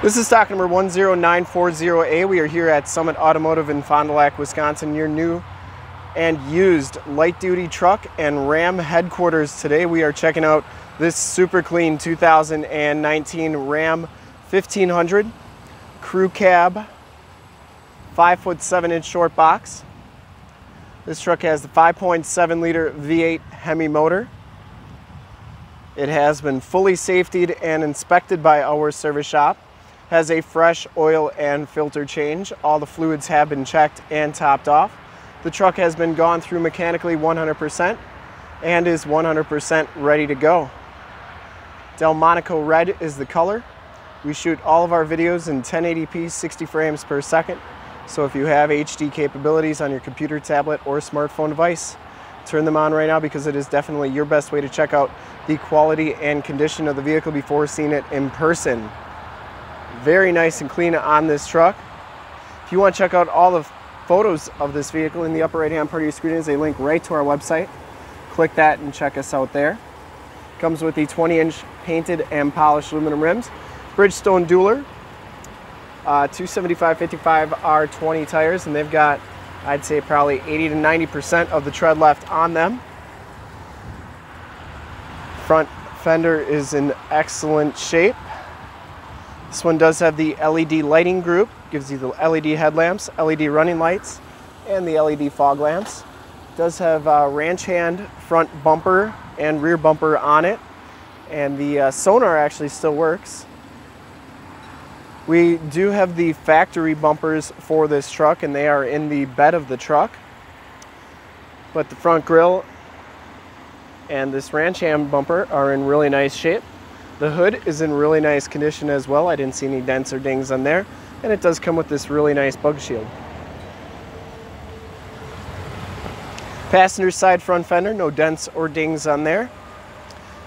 This is stock number 10940A. We are here at Summit Automotive in Fond du Lac, Wisconsin, your new and used light duty truck and Ram headquarters. Today we are checking out this super clean 2019 Ram 1500 crew cab, 5 foot 7 inch short box. This truck has the 5.7 liter V8 Hemi motor. It has been fully safetied and inspected by our service shop has a fresh oil and filter change. All the fluids have been checked and topped off. The truck has been gone through mechanically 100% and is 100% ready to go. Delmonico Red is the color. We shoot all of our videos in 1080p 60 frames per second. So if you have HD capabilities on your computer, tablet, or smartphone device, turn them on right now because it is definitely your best way to check out the quality and condition of the vehicle before seeing it in person. Very nice and clean on this truck. If you want to check out all the photos of this vehicle in the upper right hand part of your screen is a link right to our website. Click that and check us out there. Comes with the 20 inch painted and polished aluminum rims. Bridgestone Dueler, uh, 275-55 R20 tires and they've got I'd say probably 80 to 90% of the tread left on them. Front fender is in excellent shape. This one does have the LED lighting group, gives you the LED headlamps, LED running lights, and the LED fog lamps. Does have a ranch hand front bumper and rear bumper on it, and the uh, sonar actually still works. We do have the factory bumpers for this truck, and they are in the bed of the truck. But the front grille and this ranch hand bumper are in really nice shape. The hood is in really nice condition as well. I didn't see any dents or dings on there. And it does come with this really nice bug shield. Passenger side front fender, no dents or dings on there.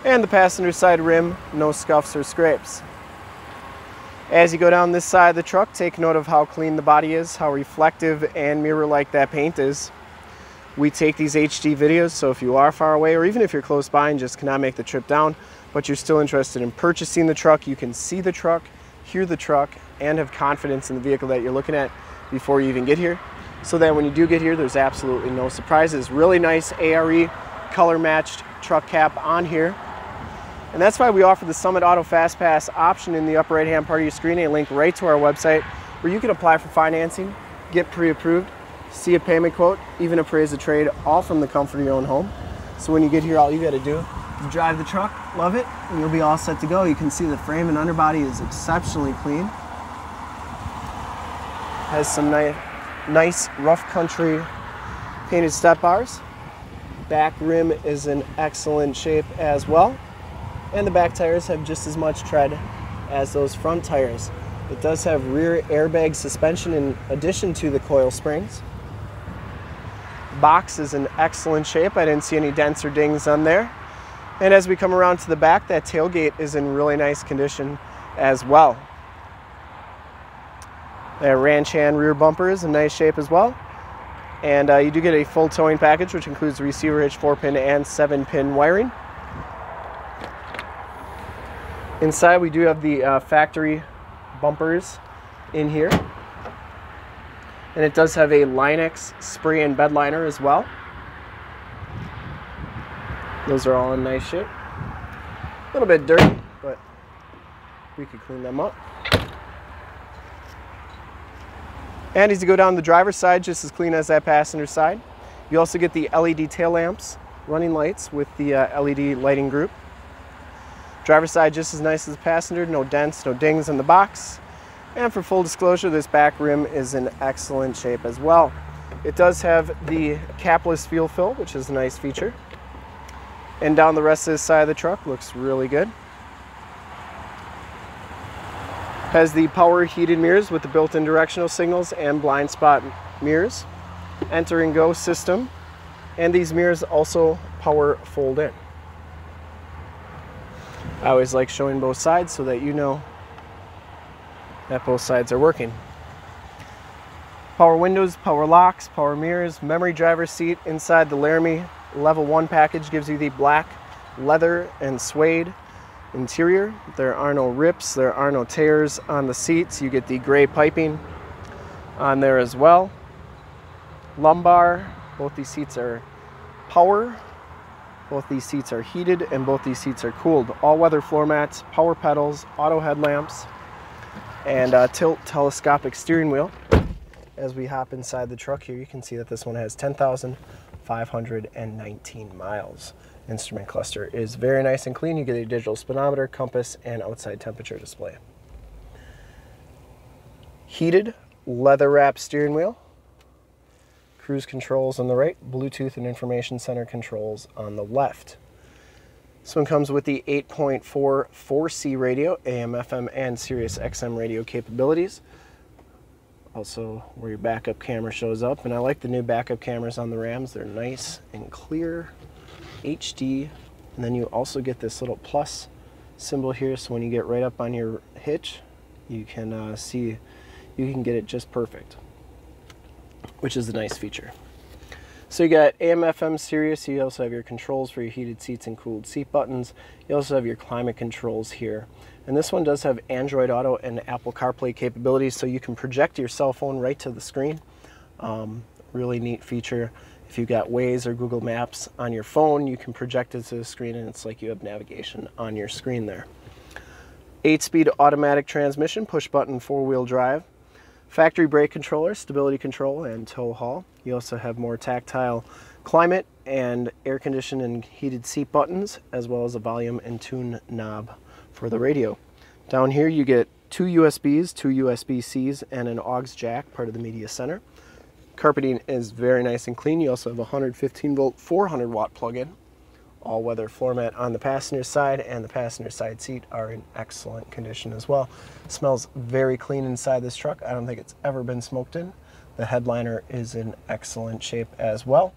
And the passenger side rim, no scuffs or scrapes. As you go down this side of the truck, take note of how clean the body is, how reflective and mirror-like that paint is. We take these HD videos, so if you are far away or even if you're close by and just cannot make the trip down, but you're still interested in purchasing the truck, you can see the truck, hear the truck, and have confidence in the vehicle that you're looking at before you even get here. So that when you do get here, there's absolutely no surprises. Really nice ARE color matched truck cap on here. And that's why we offer the Summit Auto Fast Pass option in the upper right hand part of your screen, a link right to our website where you can apply for financing, get pre-approved, see a payment quote, even appraise a trade, all from the comfort of your own home. So when you get here, all you gotta do you drive the truck, love it, and you'll be all set to go. You can see the frame and underbody is exceptionally clean. Has some ni nice rough country painted step bars. Back rim is in excellent shape as well. And the back tires have just as much tread as those front tires. It does have rear airbag suspension in addition to the coil springs. Box is in excellent shape. I didn't see any dents or dings on there. And as we come around to the back, that tailgate is in really nice condition as well. That ranch hand rear bumper is in nice shape as well. And uh, you do get a full towing package, which includes receiver hitch, 4-pin and 7-pin wiring. Inside, we do have the uh, factory bumpers in here. And it does have a Line-X spray and bed liner as well. Those are all in nice shape. A little bit dirty, but we could clean them up. And as you go down the driver's side, just as clean as that passenger side. You also get the LED tail lamps, running lights with the uh, LED lighting group. Driver's side just as nice as the passenger, no dents, no dings in the box. And for full disclosure, this back rim is in excellent shape as well. It does have the capless fuel fill, which is a nice feature. And down the rest of this side of the truck looks really good. Has the power heated mirrors with the built-in directional signals and blind spot mirrors. Enter and go system. And these mirrors also power fold in. I always like showing both sides so that you know that both sides are working. Power windows, power locks, power mirrors, memory driver seat inside the Laramie level one package gives you the black leather and suede interior. There are no rips, there are no tears on the seats. You get the gray piping on there as well. Lumbar, both these seats are power. Both these seats are heated and both these seats are cooled. All weather floor mats, power pedals, auto headlamps, and a tilt telescopic steering wheel. As we hop inside the truck here, you can see that this one has 10,519 miles instrument cluster is very nice and clean. You get a digital speedometer, compass, and outside temperature display. Heated leather wrapped steering wheel, cruise controls on the right, Bluetooth and information center controls on the left. This one comes with the 8.4 4C radio, AM, FM, and Sirius XM radio capabilities. Also, where your backup camera shows up. And I like the new backup cameras on the Rams. They're nice and clear HD and then you also get this little plus symbol here so when you get right up on your hitch you can uh, see you can get it just perfect which is a nice feature so you got AM FM Sirius you also have your controls for your heated seats and cooled seat buttons. You also have your climate controls here. And this one does have Android Auto and Apple CarPlay capabilities so you can project your cell phone right to the screen. Um, really neat feature. If you've got Waze or Google Maps on your phone, you can project it to the screen and it's like you have navigation on your screen there. 8-speed automatic transmission, push button four-wheel drive, factory brake controller, stability control, and tow haul. You also have more tactile climate and air conditioned and heated seat buttons, as well as a volume and tune knob for the radio. Down here you get two USBs, two USB-Cs, and an aux jack, part of the media center. Carpeting is very nice and clean. You also have a 115 volt 400 watt plug-in. All weather floor mat on the passenger side and the passenger side seat are in excellent condition as well. Smells very clean inside this truck. I don't think it's ever been smoked in. The headliner is in excellent shape as well.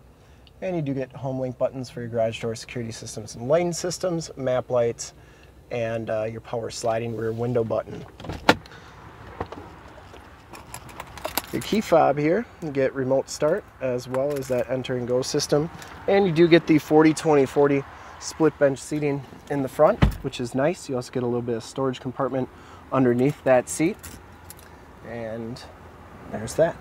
And you do get home link buttons for your garage door security systems and lane systems, map lights, and uh, your power sliding rear window button your key fob here. You get remote start as well as that enter and go system. And you do get the 40-20-40 split bench seating in the front, which is nice. You also get a little bit of storage compartment underneath that seat. And there's that.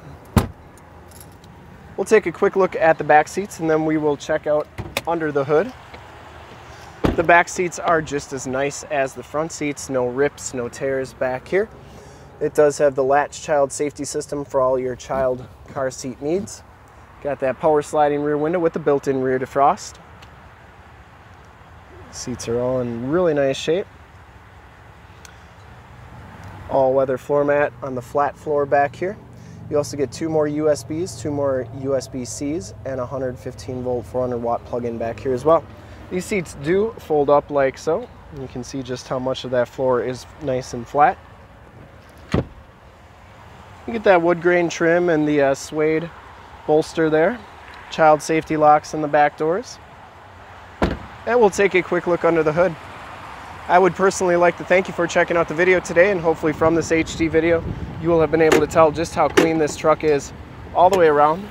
We'll take a quick look at the back seats and then we will check out under the hood. The back seats are just as nice as the front seats. No rips, no tears back here. It does have the latch child safety system for all your child car seat needs. Got that power sliding rear window with the built-in rear defrost. Seats are all in really nice shape. All-weather floor mat on the flat floor back here. You also get two more USBs, two more USB-Cs, and a 115 volt 400 watt plug-in back here as well. These seats do fold up like so. You can see just how much of that floor is nice and flat. You get that wood grain trim and the uh, suede bolster there. Child safety locks in the back doors. And we'll take a quick look under the hood. I would personally like to thank you for checking out the video today and hopefully from this HD video you will have been able to tell just how clean this truck is all the way around,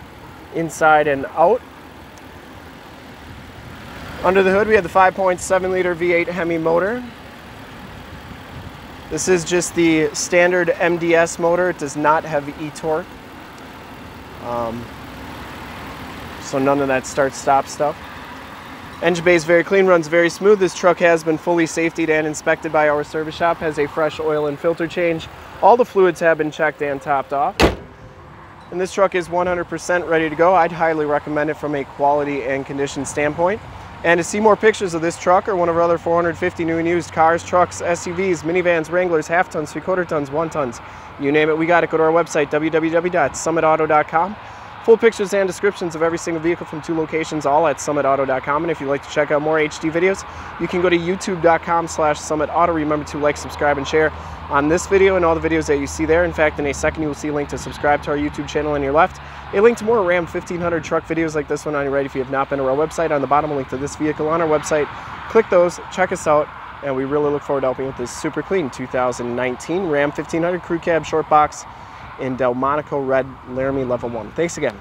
inside and out. Under the hood we have the 5.7 liter V8 Hemi motor this is just the standard MDS motor. It does not have e-torque. Um, so none of that start-stop stuff. Engine bay is very clean, runs very smooth. This truck has been fully safetied and inspected by our service shop, has a fresh oil and filter change. All the fluids have been checked and topped off. And this truck is 100% ready to go. I'd highly recommend it from a quality and condition standpoint. And to see more pictures of this truck or one of our other 450 new and used cars, trucks, SUVs, minivans, Wranglers, half tons, three quarter tons, one tons, you name it, we got it. Go to our website, www.summitauto.com. Full pictures and descriptions of every single vehicle from two locations, all at summitauto.com. And if you'd like to check out more HD videos, you can go to youtube.com slash summitauto. Remember to like, subscribe, and share on this video and all the videos that you see there. In fact, in a second, you will see a link to subscribe to our YouTube channel on your left, a link to more Ram 1500 truck videos like this one on your right if you have not been to our website. On the bottom, a link to this vehicle on our website. Click those, check us out, and we really look forward to helping with this super clean 2019 Ram 1500 Crew Cab Short Box in Delmonico Red Laramie Level 1. Thanks again.